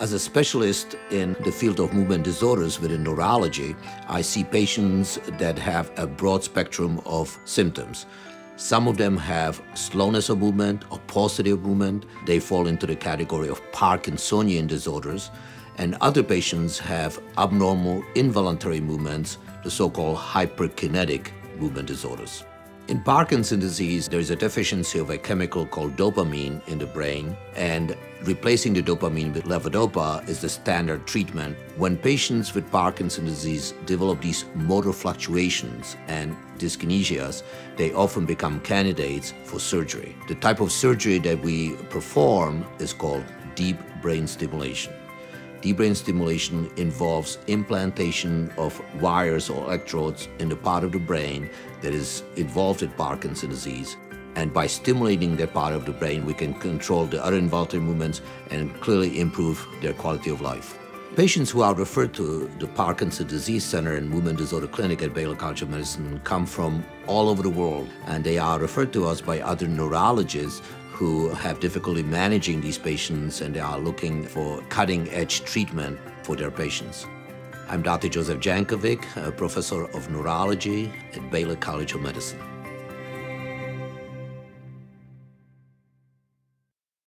As a specialist in the field of movement disorders within neurology, I see patients that have a broad spectrum of symptoms. Some of them have slowness of movement or paucity of movement. They fall into the category of Parkinsonian disorders. And other patients have abnormal involuntary movements, the so-called hyperkinetic movement disorders. In Parkinson's disease, there is a deficiency of a chemical called dopamine in the brain, and replacing the dopamine with levodopa is the standard treatment. When patients with Parkinson's disease develop these motor fluctuations and dyskinesias, they often become candidates for surgery. The type of surgery that we perform is called deep brain stimulation. Deep brain stimulation involves implantation of wires or electrodes in the part of the brain that is involved in Parkinson's disease. And by stimulating that part of the brain, we can control the other involuntary movements and clearly improve their quality of life. Patients who are referred to the Parkinson's Disease Center and Movement Disorder Clinic at Baylor College of Medicine come from all over the world, and they are referred to us by other neurologists who have difficulty managing these patients and they are looking for cutting edge treatment for their patients. I'm Dr. Joseph Jankovic, a professor of neurology at Baylor College of Medicine.